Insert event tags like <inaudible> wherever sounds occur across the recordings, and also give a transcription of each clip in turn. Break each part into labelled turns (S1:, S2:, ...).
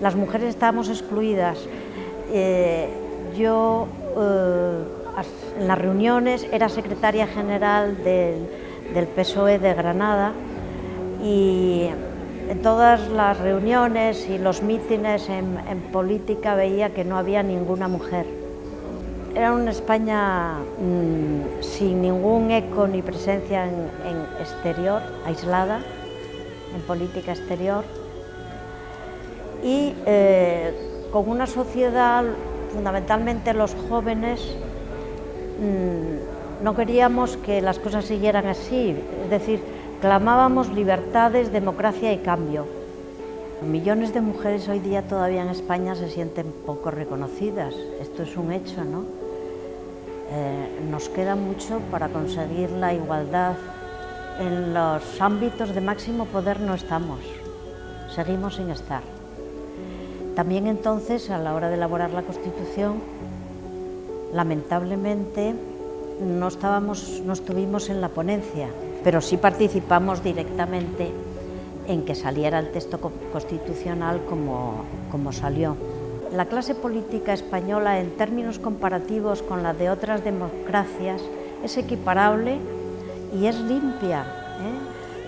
S1: las mujeres estábamos excluidas. Eh, yo eh, en las reuniones era secretaria general del, PSOE de Granada y en todas las reuniones y los mítines en, política veía que no había ninguna mujer. Era una España mm, sin ningún eco ni presencia en, en exterior, aislada, en política exterior y eh, con una sociedad, fundamentalmente los jóvenes, mm, no queríamos que las cosas siguieran así, es decir, clamábamos libertades, democracia y cambio. Millones de mujeres hoy día todavía en España se sienten poco reconocidas, esto es un hecho, ¿no? Eh, nos queda mucho para conseguir la igualdad. En los ámbitos de máximo poder no estamos, seguimos sin estar. También entonces, a la hora de elaborar la Constitución, lamentablemente no, estábamos, estuvimos en la ponencia, pero sí participamos directamente en que saliera el texto constitucional como, como salió. La clase política española, en términos comparativos con la de otras democracias, es equiparable y es limpia.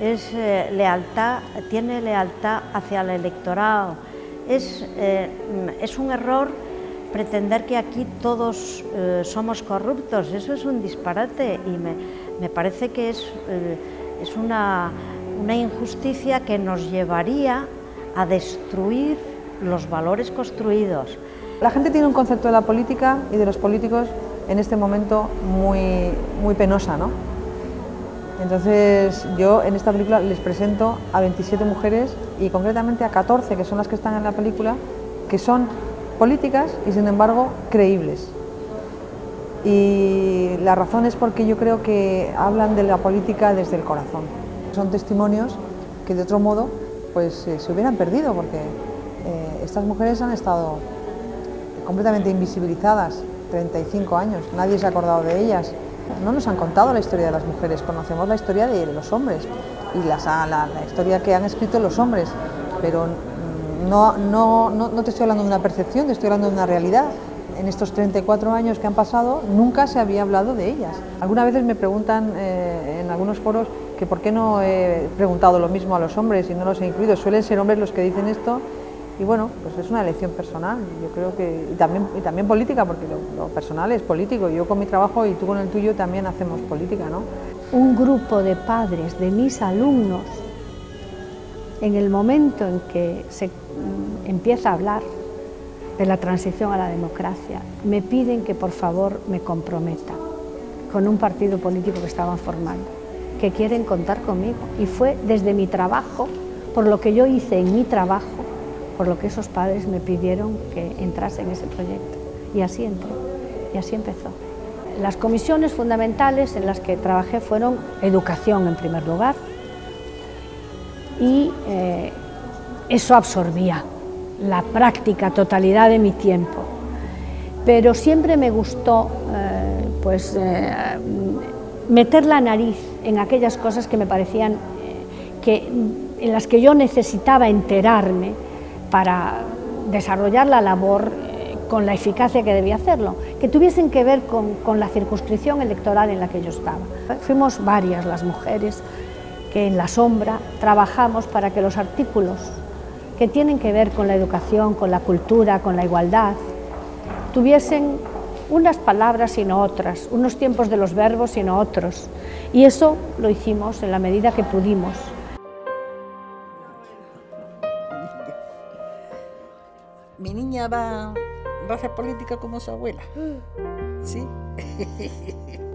S1: ¿eh? Es, eh, lealtad, tiene lealtad hacia el electorado, eh, es, un error pretender que aquí todos eh, somos corruptos, eso es un disparate y me, parece que es, eh, es una, una injusticia que nos llevaría a destruir los valores construidos.
S2: La gente tiene un concepto de la política y de los políticos en este momento muy, muy penosa, ¿no? Entonces yo en esta película les presento a 27 mujeres y concretamente a 14, que son las que están en la película, que son políticas y sin embargo creíbles. Y la razón es porque yo creo que hablan de la política desde el corazón. Son testimonios que de otro modo pues eh, se hubieran perdido porque eh, estas mujeres han estado completamente invisibilizadas 35 años, nadie se ha acordado de ellas. No nos han contado la historia de las mujeres, conocemos la historia de los hombres y la, la, historia que han escrito los hombres, pero no, no, no, te estoy hablando de una percepción, te estoy hablando de una realidad. En estos 34 años que han pasado nunca se había hablado de ellas. Algunas veces me preguntan eh, en algunos foros que por qué no he preguntado lo mismo a los hombres y no los he incluido. Suelen ser hombres los que dicen esto y bueno, pues es una elección personal, yo creo que, y también, y también política, porque lo, personal es político, yo con mi trabajo y tú con el tuyo también hacemos política, ¿no?
S3: Un grupo de padres de mis alumnos, en el momento en que se mm, empieza a hablar de la transición a la democracia, me piden que por favor me comprometa con un partido político que estaban formando, que quieren contar conmigo. Y fue desde mi trabajo, por lo que yo hice en mi trabajo, por lo que esos padres me pidieron que entrase en ese proyecto. Y así entré, y así empezó. Las comisiones fundamentales en las que trabajé fueron educación en primer lugar, y eh, eso absorbía la práctica totalidad de mi tiempo. Pero siempre me gustó eh, pues, eh, meter la nariz en aquellas cosas que me parecían que, en las que yo necesitaba enterarme para desarrollar la labor eh, con la eficacia que debía hacerlo, que tuviesen que ver con, la circunscripción electoral en la que yo estaba. Fuimos varias las mujeres que en la sombra trabajamos para que los artículos que tienen que ver con la educación, con la cultura, con la igualdad, tuviesen unas palabras sino otras, unos tiempos de los verbos sino otros. Y eso lo hicimos en la medida que pudimos.
S4: Mi niña va, a hacer política como su abuela. ¿Sí? <laughs>